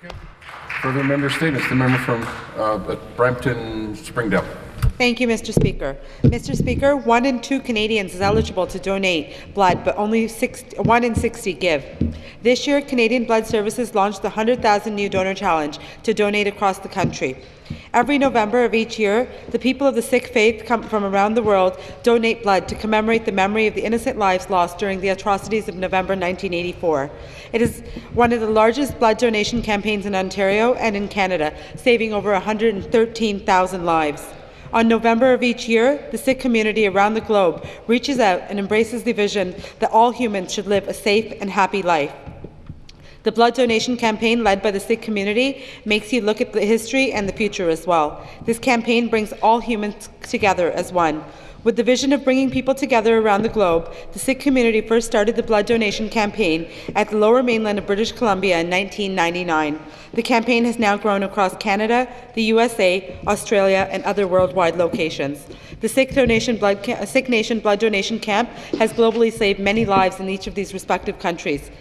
Thank you. Further member statements. The member from uh, Brampton Springdale. Thank you, Mr. Speaker. Mr. Speaker, one in two Canadians is eligible to donate blood, but only one in 60 give. This year, Canadian Blood Services launched the 100,000 New Donor Challenge to donate across the country. Every November of each year, the people of the Sikh faith come from around the world donate blood to commemorate the memory of the innocent lives lost during the atrocities of November 1984. It is one of the largest blood donation campaigns in Ontario and in Canada, saving over 113,000 lives. On November of each year, the Sikh community around the globe reaches out and embraces the vision that all humans should live a safe and happy life. The blood donation campaign led by the Sikh community makes you look at the history and the future as well. This campaign brings all humans together as one. With the vision of bringing people together around the globe, the Sikh community first started the blood donation campaign at the lower mainland of British Columbia in 1999. The campaign has now grown across Canada, the USA, Australia, and other worldwide locations. The Sikh, donation blood Sikh Nation Blood Donation Camp has globally saved many lives in each of these respective countries.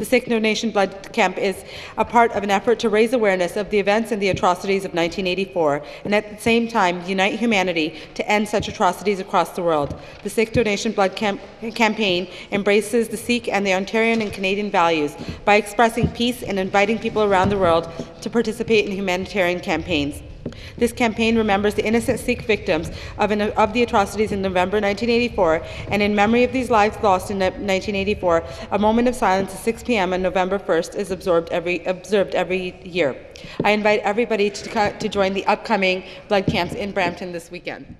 The Sikh Donation Blood Camp is a part of an effort to raise awareness of the events and the atrocities of 1984, and at the same time unite humanity to end such atrocities across the world. The Sikh Donation Blood Camp campaign embraces the Sikh and the Ontarian and Canadian values by expressing peace and inviting people around the world to participate in humanitarian campaigns. This campaign remembers the innocent Sikh victims of, an, of, the atrocities in November 1984, and in memory of these lives lost in 1984, a moment of silence at 6 p.m. on November 1st is observed every, observed every year. I invite everybody to, to join the upcoming blood camps in Brampton this weekend.